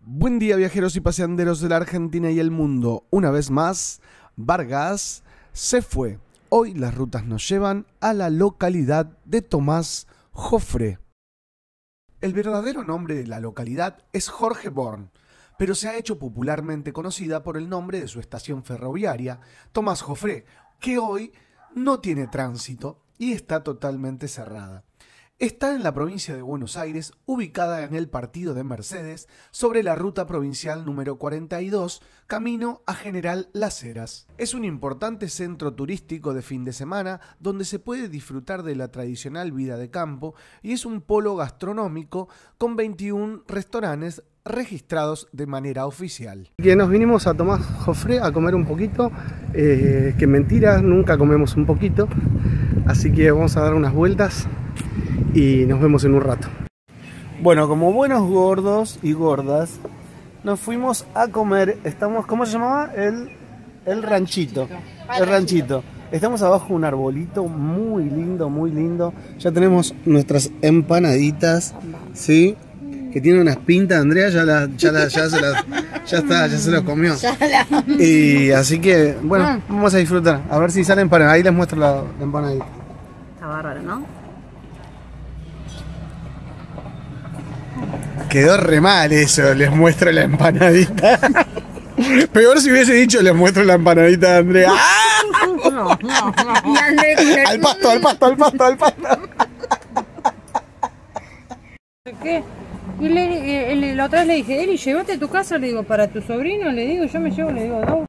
Buen día viajeros y paseanderos de la Argentina y el mundo. Una vez más, Vargas se fue. Hoy las rutas nos llevan a la localidad de Tomás Jofre. El verdadero nombre de la localidad es Jorge Born, pero se ha hecho popularmente conocida por el nombre de su estación ferroviaria, Tomás Jofre, que hoy no tiene tránsito y está totalmente cerrada. Está en la provincia de Buenos Aires, ubicada en el partido de Mercedes, sobre la ruta provincial número 42, camino a General Las Heras. Es un importante centro turístico de fin de semana donde se puede disfrutar de la tradicional vida de campo y es un polo gastronómico con 21 restaurantes registrados de manera oficial. Nos vinimos a Tomás Jofre a comer un poquito, eh, que mentira, nunca comemos un poquito, así que vamos a dar unas vueltas y nos vemos en un rato. Bueno, como buenos gordos y gordas, nos fuimos a comer, estamos, ¿cómo se llamaba? El, el ranchito, el ranchito. Estamos abajo de un arbolito muy lindo, muy lindo. Ya tenemos nuestras empanaditas, ¿sí? Que tienen unas pintas, Andrea ya, la, ya, la, ya, se las, ya está, ya se las comió. Y así que, bueno, vamos a disfrutar. A ver si salen para ahí les muestro la, la empanadita. Está bárbaro, ¿no? Quedó re mal eso, les muestro la empanadita. Peor si hubiese dicho les muestro la empanadita de Andrea. No, no, no. El- Al pasto, al pasto, al pasto, al pasto. ¿Qué? Y le, le- la otra vez le dije, Eli, llévate a tu casa, le digo, para tu sobrino, le digo, yo me llevo, le digo, dos.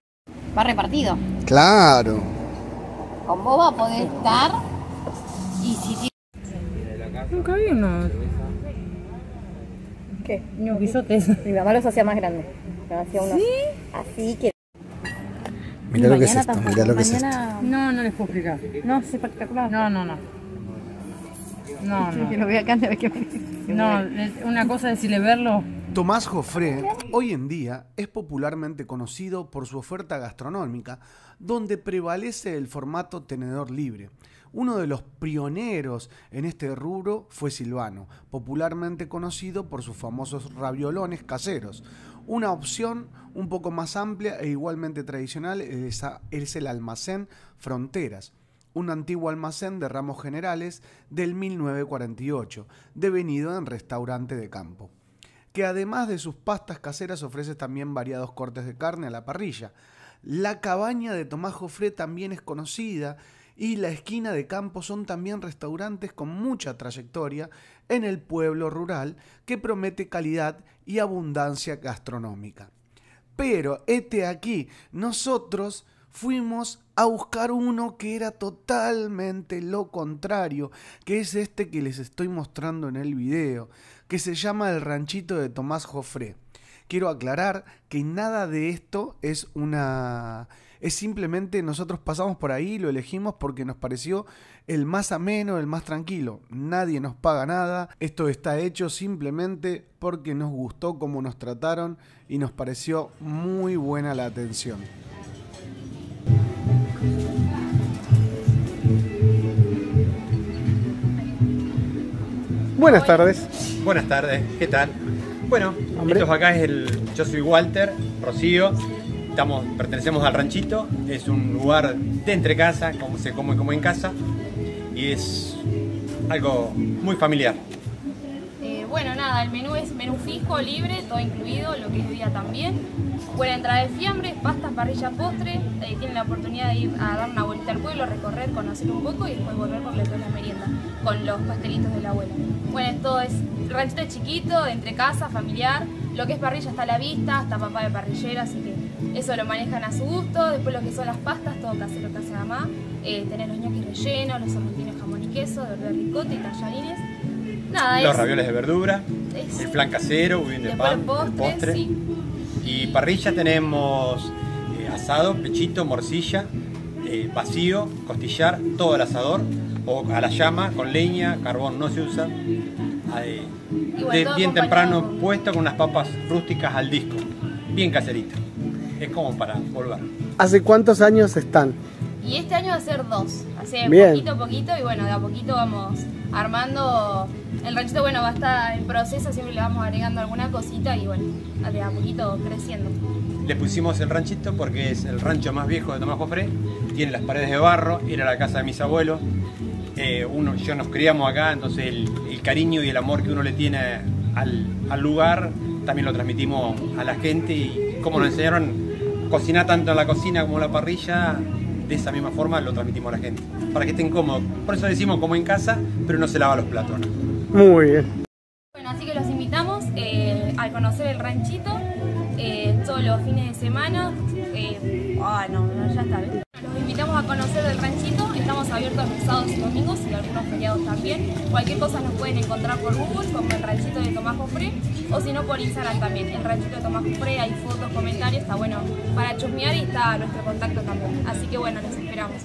Va repartido. Claro. Con vos va a poder estar. Y si tiene. Nunca vi unos ¿Qué? ñoquisotes. Mi mamá los hacía más grandes. Me hacía unos así que. Mirá lo que es Mañana esto, tampoco, mirá lo que es esto. No, no les puedo explicar. No, es espectacular. No, no, no. No, no. Que lo vea acá antes que. No, una cosa es decirle verlo. Tomás Jofré hoy en día es popularmente conocido por su oferta gastronómica, donde prevalece el formato tenedor libre. Uno de los pioneros en este rubro fue Silvano, popularmente conocido por sus famosos raviolones caseros. Una opción un poco más amplia e igualmente tradicional es el almacén Fronteras, un antiguo almacén de ramos generales del 1948, devenido en restaurante de campo que además de sus pastas caseras ofrece también variados cortes de carne a la parrilla. La cabaña de Tomás Jofré también es conocida y la esquina de campo son también restaurantes con mucha trayectoria en el pueblo rural que promete calidad y abundancia gastronómica. Pero, este aquí, nosotros fuimos a buscar uno que era totalmente lo contrario, que es este que les estoy mostrando en el video, que se llama El Ranchito de Tomás Jofré. Quiero aclarar que nada de esto es una... Es simplemente nosotros pasamos por ahí, lo elegimos porque nos pareció el más ameno, el más tranquilo. Nadie nos paga nada. Esto está hecho simplemente porque nos gustó cómo nos trataron y nos pareció muy buena la atención. Buenas tardes. Buenas tardes, ¿qué tal? Bueno, Hombre. esto acá es el. Yo soy Walter, Rocío. Estamos, pertenecemos al ranchito. Es un lugar de entre casa, como se come como en casa. Y es algo muy familiar. Eh, bueno, nada, el menú es menú fijo, libre, todo incluido, lo que es bebida también. Buena entrada de fiambres, pastas, parrilla, postre. Eh, tienen la oportunidad de ir a dar una vuelta al pueblo, recorrer, conocer un poco y después volver por la la merienda con los pastelitos de la abuela. Bueno, esto es ranchito chiquito, entre casa, familiar. Lo que es parrilla está a la vista, está papá de parrillera, así que eso lo manejan a su gusto. Después lo que son las pastas, todo casero, casa mamá. Eh, tener los ñoquis rellenos, los sorrentinos jamón y queso, de ricota y tallarines. Nada, Los es- ravioles de verdura, es- el flan casero, budín de pan, el postre, el postre. sí. Y parrilla tenemos eh, asado, pechito, morcilla, eh, vacío, costillar, todo al asador o a la llama, con leña, carbón no se usa. eh, de- bien temprano con- puesto con unas papas rústicas al disco, bien caserito. Es como para volver. ¿Hace cuántos años están? Y este año va a ser dos, de Bien. poquito a poquito y bueno, de a poquito vamos armando. El ranchito, bueno, va a estar en proceso, siempre le vamos agregando alguna cosita y bueno, de a poquito creciendo. Le pusimos el ranchito porque es el rancho más viejo de Tomás Jofré, tiene las paredes de barro, era la casa de mis abuelos. Eh, uno, yo nos criamos acá, entonces el, el cariño y el amor que uno le tiene al, al lugar también lo transmitimos a la gente y como nos enseñaron cocinar tanto en la cocina como en la parrilla, de esa misma forma lo transmitimos a la gente, para que estén cómodos. Por eso decimos como en casa, pero no se lava los platos. ¿no? Muy bien. Bueno, así que los invitamos eh, a conocer el ranchito eh, todos los fines de semana. Eh, ah, no, no, ya está. Los invitamos a conocer el ranchito. Estamos abiertos los sábados y domingos y algunos feriados también. Cualquier cosa nos pueden encontrar por Google como el ranchito de Tomás Jofré o si no por Instagram también. El ranchito de Tomás Jofré, hay fotos, comentarios, está bueno para chusmear y está nuestro contacto también. Así que bueno, los esperamos.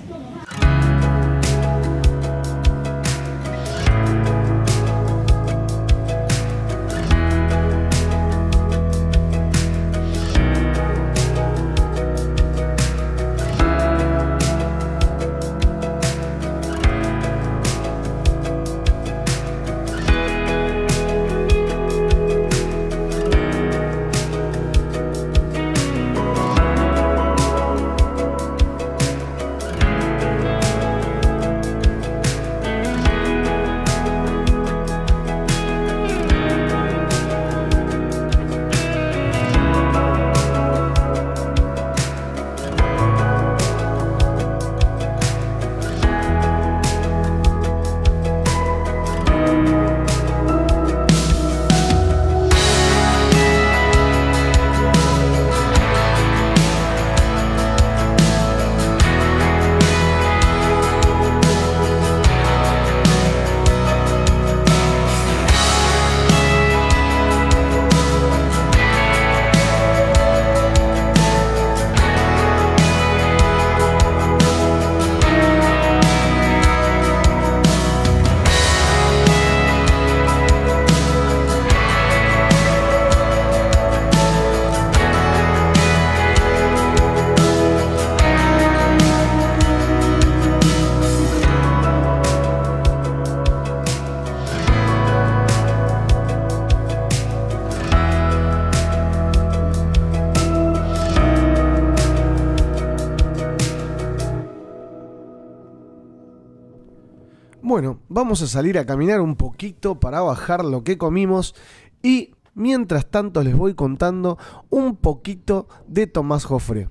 Bueno, vamos a salir a caminar un poquito para bajar lo que comimos y mientras tanto les voy contando un poquito de Tomás Jofré.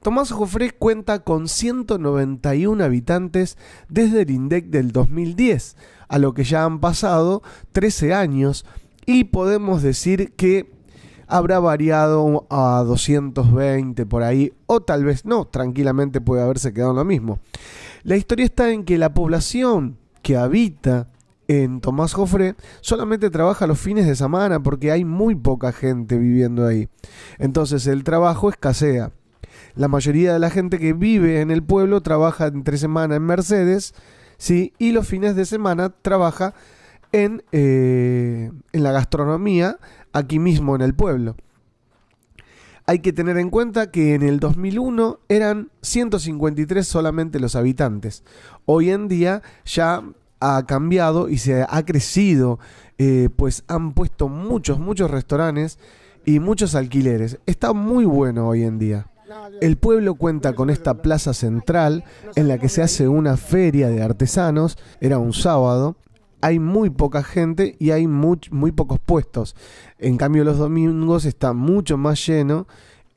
Tomás Jofré cuenta con 191 habitantes desde el INDEC del 2010, a lo que ya han pasado 13 años y podemos decir que habrá variado a 220 por ahí, o tal vez no, tranquilamente puede haberse quedado lo mismo. La historia está en que la población que habita en Tomás Jofré solamente trabaja los fines de semana porque hay muy poca gente viviendo ahí. Entonces el trabajo escasea. La mayoría de la gente que vive en el pueblo trabaja entre semana en Mercedes, ¿sí? y los fines de semana trabaja en, eh, en la gastronomía aquí mismo en el pueblo. Hay que tener en cuenta que en el 2001 eran 153 solamente los habitantes. Hoy en día ya ha cambiado y se ha crecido, eh, pues han puesto muchos, muchos restaurantes y muchos alquileres. Está muy bueno hoy en día. El pueblo cuenta con esta plaza central en la que se hace una feria de artesanos. Era un sábado. Hay muy poca gente y hay muy, muy pocos puestos. En cambio los domingos está mucho más lleno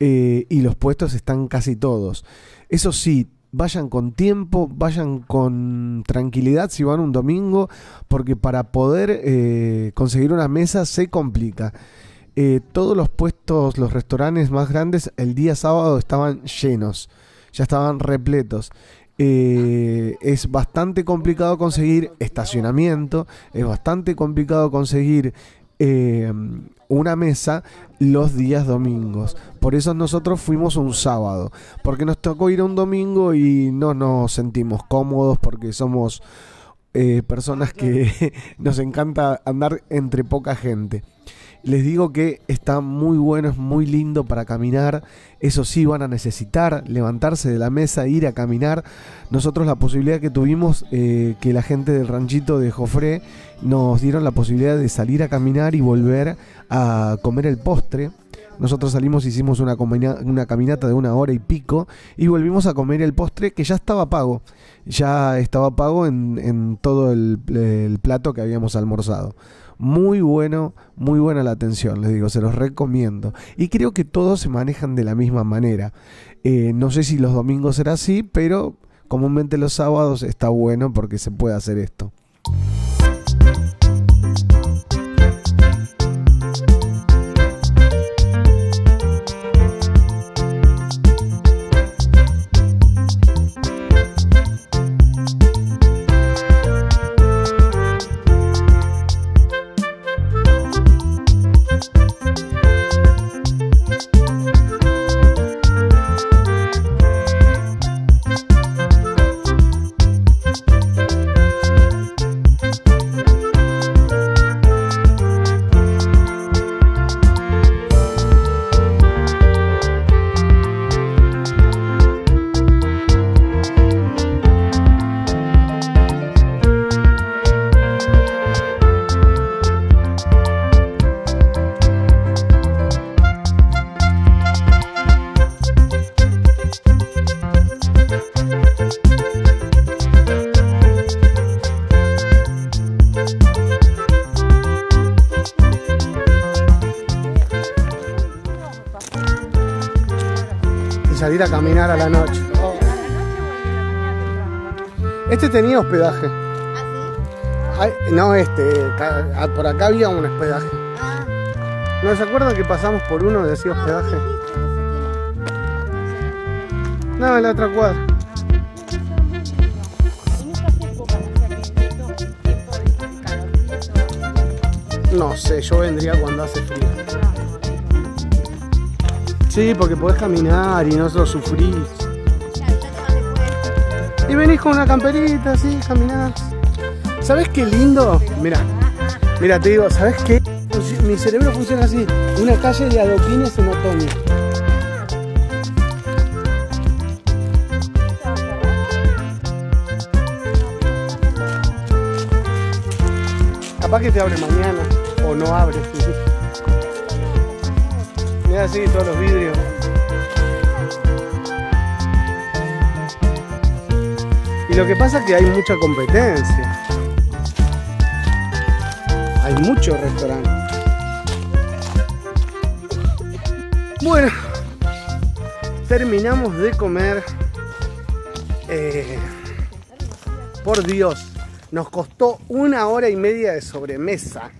eh, y los puestos están casi todos. Eso sí, vayan con tiempo, vayan con tranquilidad si van un domingo, porque para poder eh, conseguir una mesa se complica. Eh, todos los puestos, los restaurantes más grandes, el día sábado estaban llenos, ya estaban repletos. Eh, es bastante complicado conseguir estacionamiento, es bastante complicado conseguir eh, una mesa los días domingos. Por eso nosotros fuimos un sábado, porque nos tocó ir un domingo y no nos sentimos cómodos porque somos eh, personas que nos encanta andar entre poca gente. Les digo que está muy bueno, es muy lindo para caminar. Eso sí, van a necesitar levantarse de la mesa, ir a caminar. Nosotros la posibilidad que tuvimos, eh, que la gente del ranchito de Jofré nos dieron la posibilidad de salir a caminar y volver a comer el postre. Nosotros salimos, hicimos una, caminata de una hora y pico y volvimos a comer el postre que ya estaba pago. Ya estaba pago en, todo el plato que habíamos almorzado. Muy bueno, muy buena la atención, les digo, se los recomiendo. Y creo que todos se manejan de la misma manera. Eh, no sé si los domingos será así, pero comúnmente los sábados está bueno porque se puede hacer esto. A caminar a la noche. Este tenía hospedaje. Ay, no, este, ah, por acá había un hospedaje. ¿No se acuerdan que pasamos por uno y decía hospedaje? No, en la otra cuadra. No sé, yo vendría cuando hace frío. Sí, porque podés caminar y no lo sufrís. Y venís con una camperita, así, caminás. ¿Sabes qué lindo? Mira, mira, te digo, ¿sabes qué? Mi cerebro funciona así. Una calle de adoquines en otoño. Capaz que te abre mañana o no abre. Mira así todos los vidrios. Y lo que pasa es que hay mucha competencia. Hay muchos restaurantes. Bueno, terminamos de comer. Eh, por Dios, nos costó una hora y media de sobremesa.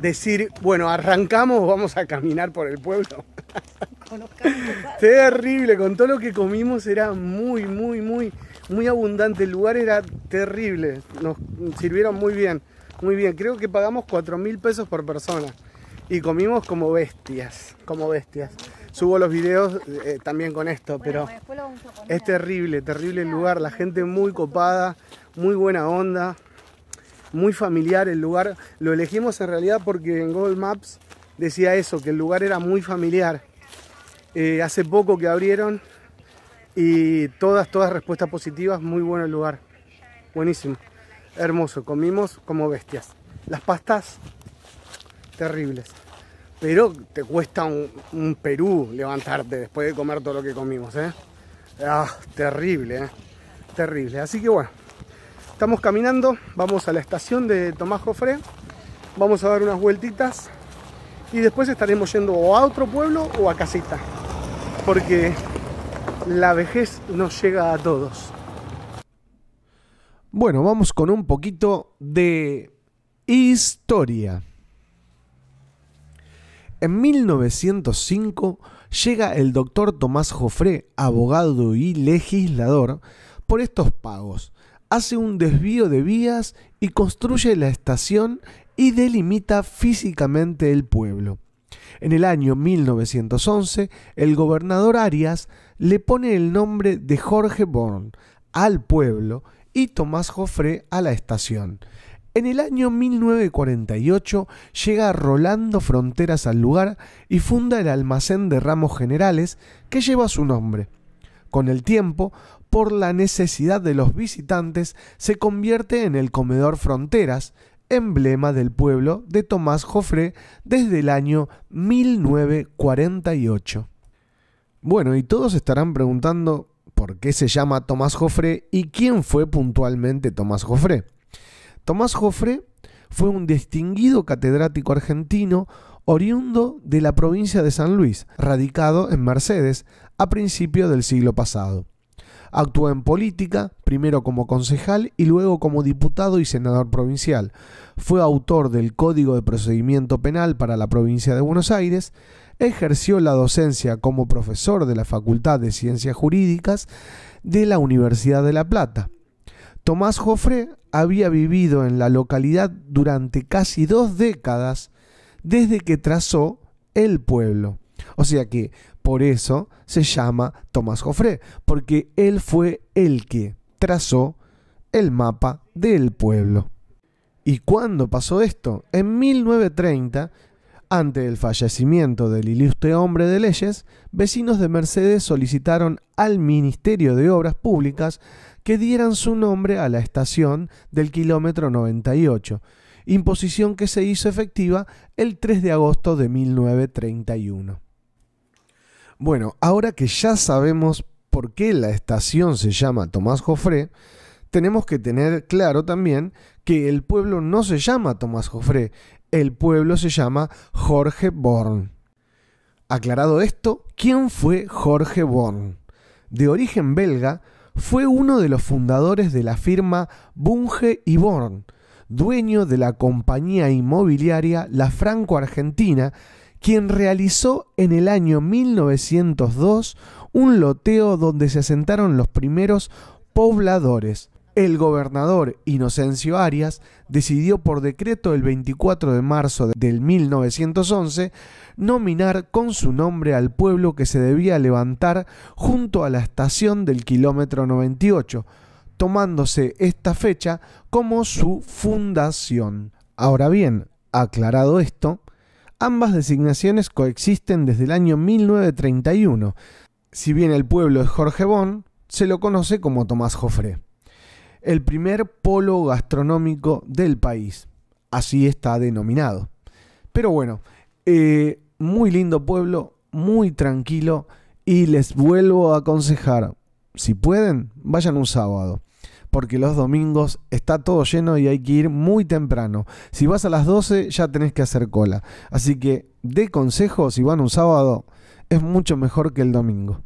Decir, bueno, arrancamos, vamos a caminar por el pueblo. Terrible, con todo lo que comimos era muy, muy, muy, muy abundante. El lugar era terrible. Nos sirvieron muy bien, muy bien. Creo que pagamos 4 mil pesos por persona. Y comimos como bestias, como bestias. Subo los videos eh, también con esto, pero es terrible, terrible el lugar. La gente muy copada, muy buena onda, muy familiar el lugar. Lo elegimos en realidad porque en Google Maps decía eso, que el lugar era muy familiar. Eh, hace poco que abrieron y todas, todas respuestas positivas, muy bueno el lugar. Buenísimo, hermoso, comimos como bestias. Las pastas, terribles. Pero te cuesta un, Perú levantarte después de comer todo lo que comimos, ¿eh? Ah, terrible, ¿eh? Terrible. Así que bueno, estamos caminando, vamos a la estación de Tomás Jofré, vamos a dar unas vueltitas y después estaremos yendo o a otro pueblo o a casita, porque la vejez nos llega a todos. Bueno, vamos con un poquito de historia. En 1905 llega el doctor Tomás Jofré, abogado y legislador, por estos pagos. Hace un desvío de vías y construye la estación y delimita físicamente el pueblo. En el año 1911, el gobernador Arias le pone el nombre de Jorge Born al pueblo y Tomás Jofré a la estación. En el año 1948 llega Rolando Fronteras al lugar y funda el almacén de ramos generales que lleva su nombre. Con el tiempo, por la necesidad de los visitantes, se convierte en el comedor Fronteras, emblema del pueblo de Tomás Jofré desde el año 1948. Bueno, y todos estarán preguntando por qué se llama Tomás Jofré y quién fue puntualmente Tomás Jofré. Tomás Jofré fue un distinguido catedrático argentino oriundo de la provincia de San Luis, radicado en Mercedes a principios del siglo pasado. Actuó en política, primero como concejal y luego como diputado y senador provincial. Fue autor del Código de Procedimiento Penal para la provincia de Buenos Aires, ejerció la docencia como profesor de la Facultad de Ciencias Jurídicas de la Universidad de La Plata. Tomás Jofré había vivido en la localidad durante casi dos décadas desde que trazó el pueblo. O sea que por eso se llama Tomás Jofré, porque él fue el que trazó el mapa del pueblo. ¿Y cuándo pasó esto? En 1930, ante el fallecimiento del ilustre hombre de leyes, vecinos de Mercedes solicitaron al Ministerio de Obras Públicas que dieran su nombre a la estación del kilómetro 98, imposición que se hizo efectiva el 3 de agosto de 1931. Bueno, ahora que ya sabemos por qué la estación se llama Tomás Jofré, tenemos que tener claro también que el pueblo no se llama Tomás Jofré, el pueblo se llama Jorge Born. Aclarado esto, ¿quién fue Jorge Born? De origen belga, fue uno de los fundadores de la firma Bunge y Born, dueño de la compañía inmobiliaria La Franco Argentina, quien realizó en el año 1902 un loteo donde se asentaron los primeros pobladores. El gobernador Inocencio Arias decidió por decreto el 24 de marzo del 1911 nominar con su nombre al pueblo que se debía levantar junto a la estación del kilómetro 98, tomándose esta fecha como su fundación. Ahora bien, aclarado esto, ambas designaciones coexisten desde el año 1931. Si bien el pueblo es Jorge Bon, se lo conoce como Tomás Jofré el primer polo gastronómico del país. Así está denominado. Pero bueno, eh, muy lindo pueblo, muy tranquilo y les vuelvo a aconsejar, si pueden, vayan un sábado. Porque los domingos está todo lleno y hay que ir muy temprano. Si vas a las 12 ya tenés que hacer cola. Así que de consejo, si van un sábado, es mucho mejor que el domingo.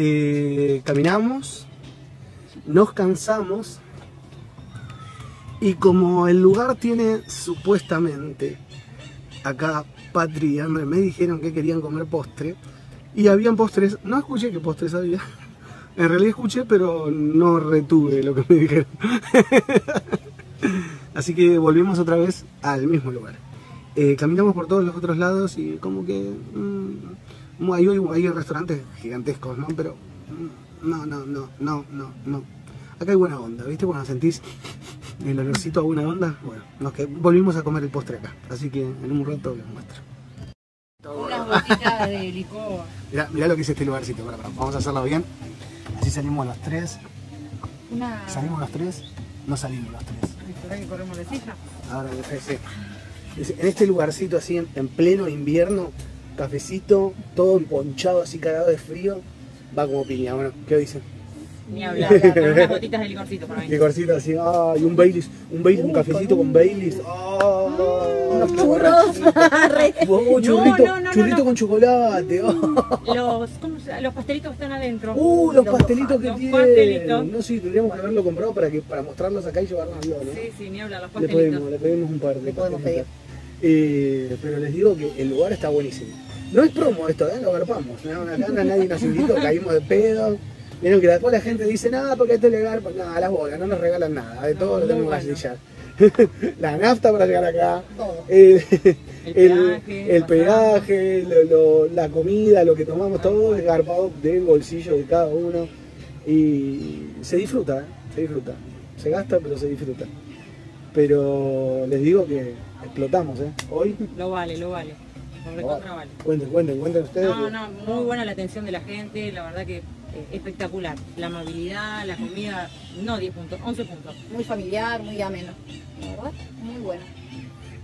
Eh, caminamos, nos cansamos y como el lugar tiene supuestamente, acá Patri y me dijeron que querían comer postre y habían postres, no escuché qué postres había, en realidad escuché pero no retuve lo que me dijeron. Así que volvimos otra vez al mismo lugar. Eh, caminamos por todos los otros lados y como que mm, hay, hay restaurantes gigantescos, ¿no? Pero mm, no, no, no, no, no, no. Acá hay buena onda, ¿viste? Cuando sentís el olorcito a buena onda, bueno, nos que volvimos a comer el postre acá. Así que en un rato les muestro. Unas gotitas de licor. Mirá, mirá lo que es este lugarcito, para, para, vamos a hacerlo bien. Así salimos los tres. Una... Salimos los tres, no salimos los tres. ¿Será que corremos la silla? Ahora, sí. En este lugarcito así, en pleno invierno, cafecito, todo emponchado así cagado de frío, va como piña. Bueno, ¿qué dicen? Ni hablar, unas gotitas de licorcito para mí. Licorcito así, ay, un Baileys, un Baileys, un cafecito con Baileys. Unos churros. Oh, churrito, no, no, churrito con chocolate. oh. Los, ¿cómo se- los pastelitos que están adentro. Uh, los pastelitos que tienen. No sé, tendríamos que haberlo comprado para que para mostrarlos acá y llevarnoslo, ¿no? Sí, sí, ni hablar, los Le pedimos, pastelitos. le pedimos un par de Le podemos. Eh, pero les digo que el lugar está buenísimo. No es promo esto, ¿eh? lo garpamos. ¿no? Acá no- nadie nos invitó, caímos de pedo. Vieron que después la gente dice, nada, porque esto le garpa. Nada, las bolas, no nos regalan nada. De todo lo tenemos que bueno. la nafta para llegar acá. Todo. eh, El el, peaje, el pasar. peaje, lo- lo- la comida, lo que tomamos, todo es garpado del bolsillo de cada uno. Y se disfruta, ¿eh? se disfruta. Se gasta, pero se disfruta. Pero les digo que explotamos, ¿eh? Hoy, Lo vale, lo vale. Recontra vale. cuenten, cuenten, cuenten ustedes. No, no, muy buena la atención de la gente, la verdad que eh, espectacular. La amabilidad, la comida, no 10 puntos, 11 puntos. Muy familiar, muy ameno. La verdad, muy bueno.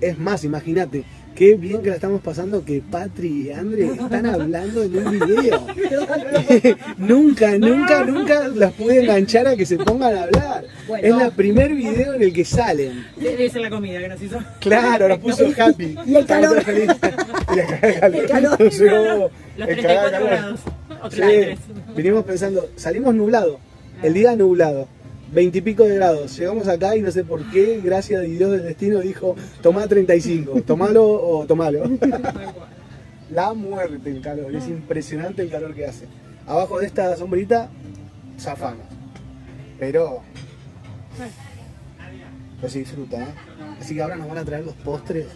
Es más, imagínate, qué bien que la estamos pasando que Patri y Andre están hablando en un video. nunca, nunca, nunca las pude enganchar a que se pongan a hablar. Bueno. Es el primer video en el que salen. Debe ser la comida que nos hizo. Claro, nos puso happy. Y el calor. Y de calor. El calor. Nos llegó Los el cagada de 34 calor. grados. Sí, 33. vinimos pensando, salimos nublado, el día nublado, veintipico de grados, llegamos acá y no sé por qué, gracias a Dios del destino, dijo, tomá 35, tomalo o tomalo. La muerte el calor, es impresionante el calor que hace. Abajo de esta sombrita, zafamos. Pero... Pero se disfruta, ¿eh? Así que ahora nos van a traer los postres.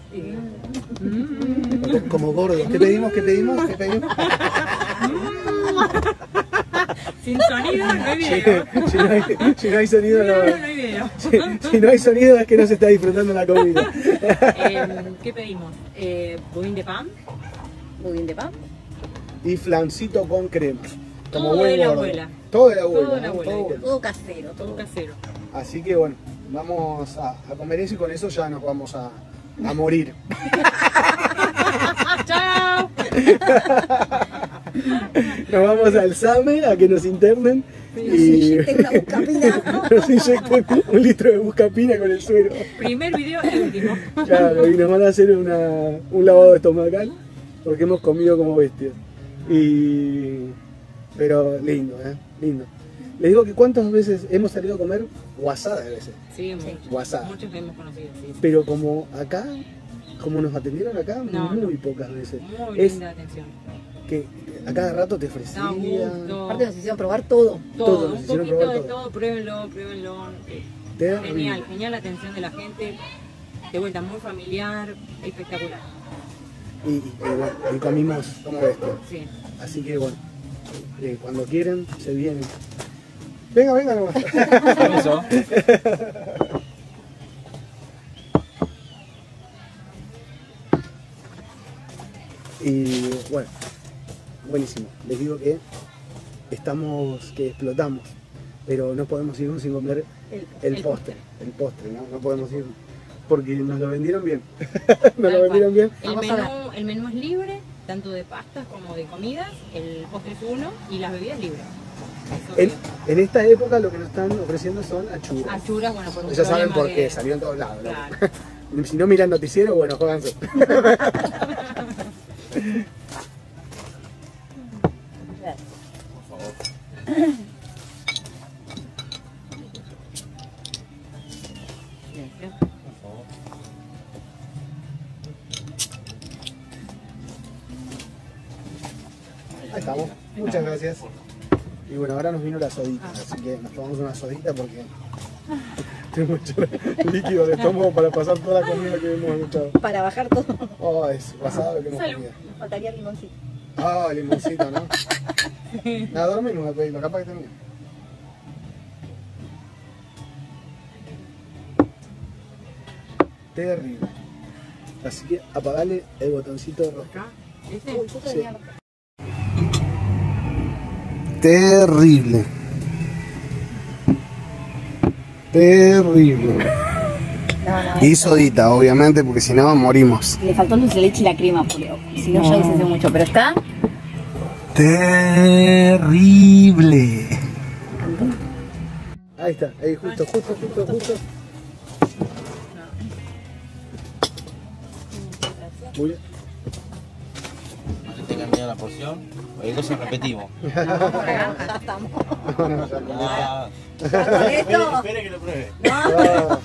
Como gordos. ¿Qué pedimos? ¿Qué pedimos? ¿Qué pedimos? Sin sonido no hay video. si, no hay, si no hay sonido, no. No, no hay video. Si, si no hay sonido es que no se está disfrutando la comida. Eh, ¿Qué pedimos? Eh, budín de pan. Budín de pan. Y flancito con crema. Como Todo de la abuela. Todo de la abuela. Todo de la ¿no? abuela, Todo casero, Todo todo. casero. Así que bueno, vamos a, a comer eso y con eso ya nos vamos a, a morir. ¡Chao! Nos vamos al SAME a que nos internen Nos y inyecten la buscapina. nos inyecten un litro de buscapina con el suero. Primer video y último. Claro, y nos van a hacer una, un lavado estomacal porque hemos comido como bestias. Y... Pero lindo, ¿eh? Lindo. Les digo que cuántas veces hemos salido a comer guasada de veces. Sí, muchos. WhatsApp. Muchos que hemos conocido, sí. Pero como acá, como nos atendieron acá, No, muy no. pocas veces. Muy Es linda atención. Que a cada rato te gusto. Aparte nos hicieron probar todo. Todo, todo, nos un poquito probar de todo. todo, pruébenlo, pruébenlo. Eh, Terrible. Genial, genial la atención de la gente. De vuelta, muy familiar, espectacular. Y, y bueno, y comimos como. Sí. Así que bueno, eh, cuando quieren, se vienen. Venga, venga nomás. Eso. Y bueno, buenísimo. Les digo que estamos, que explotamos, pero no podemos irnos sin comer el, el postre. El postre, ¿no? No podemos ir porque nos lo vendieron bien. nos lo vendieron bien. El menú, el menú es libre, tanto de pastas como de comidas. El postre es uno y las bebidas libres. En, en esta época lo que nos están ofreciendo son achuras. Achuras, bueno, por un Ya saben por qué, de- salió en todos lados. ¿no? Claro. si no miran noticiero, bueno, jóganse. Muchas gracias. Y bueno, ahora nos vino la sodita, así que nos tomamos una sodita porque tengo mucho líquido de estómago para pasar toda la comida que hemos escuchado. Para bajar todo. Oh, es pasado que hemos comido. Faltaría limoncito. Ah, limoncito, ¿no? Nada, dormimos a pedirlo, capaz que termine. Terrible. Así que apagale el botoncito rojo. ¿Este? Uy, justo Sí. Terrible. Terrible. No, no, Y sodita, obviamente, porque si no morimos. le faltó dulce de leche y la crema, Julio. Si no, ya hubiese mucho. Pero está. Terrible. Ahí está, ahí justo, justo, justo, justo. Muy bien. La porción, cualquier cosa repetimos. Estamos. No, no, ya no. Ah, espere que lo pruebe. Ah,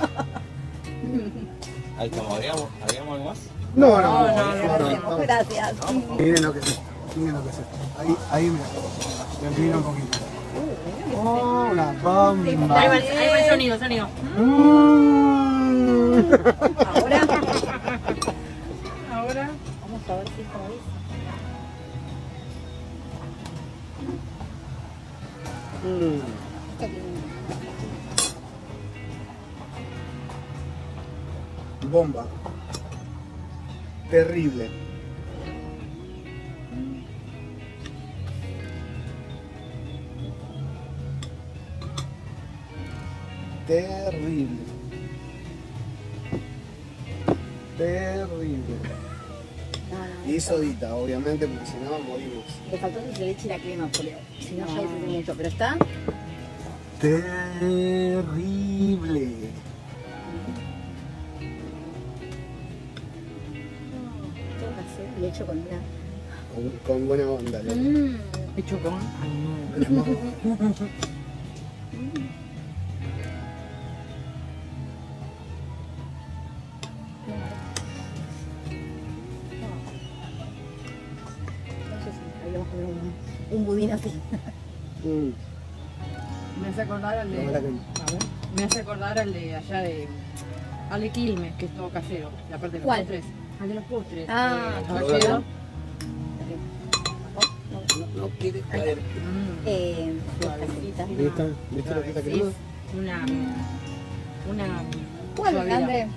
Ahí estamos, ¿agregamos, agregamos algo más? No, no, no, no, no, Gracias. no. Gracias. Miren lo que es, miren lo que es. Ahí, ahí mira, le inclino un poquito. Oh, una bomba. Ahí va, el- ahí va el sonido, sonido. Mm. Ahora. Ahora. Vamos a ver si es como Mm. Bomba. Terrible. Terrible. Terrible. No, no. Y sodita, obviamente, porque si no morimos. Le faltó dulce de leche y la crema, Julio. Si no, ya hubiese sido mucho. Pero está. Terrible. Tengo que y hecho con una. Con, con buena onda. ¿no? Mmm. Hecho con. No Acordar al de allá de. Al de Quilmes, que es todo casero. La parte de los ¿Cuál? postres. Al de los postres. Ah, eh, casero. No, no quiere caer. Mm, Eh, Suavecita. ¿Viste? ¿Viste lo que está queriendo? Una. Una. ¿Cuál. André?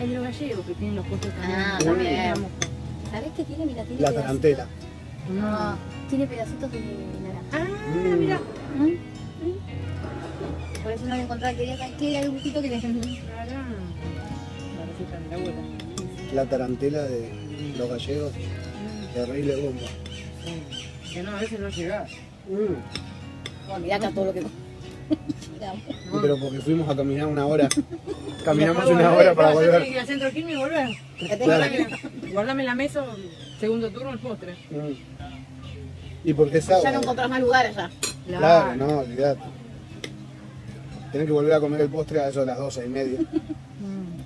El de los gallegos que tienen los postres también. Ah, También. ¿Sabés qué tiene? Mira, tiene La tarantela. No, tiene pedacitos de naranja. Ah, mira. Por eso no lo encontraba, quería que era un poquito que le... Claro. La tarantela de los gallegos. Terrible bomba. Que no, a veces no llegás. Mm. Mirá acá todo lo que... Sí, Pero porque fuimos a caminar una hora. Caminamos una hora para claro, volver. al centro Quilmes y volver. Claro. Guardame en la mesa, segundo turno el postre. Mm. ¿Y por qué Ya no encontrás más lugares ya. Claro, no, olvidate. Tenés que volver a comer el postre a eso de las doce y media.